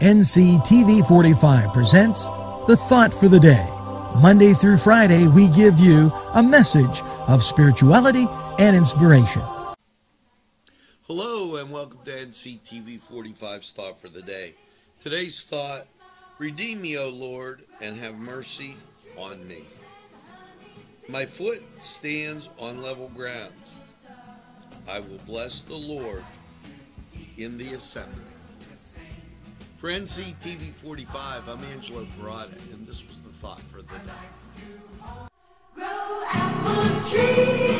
NCTV 45 presents The Thought for the Day. Monday through Friday, we give you a message of spirituality and inspiration. Hello and welcome to NCTV 45's Thought for the Day. Today's thought Redeem me, O Lord, and have mercy on me. My foot stands on level ground. I will bless the Lord in the assembly. For NCTV 45, I'm Angelo Perrotta, and this was the thought for the day.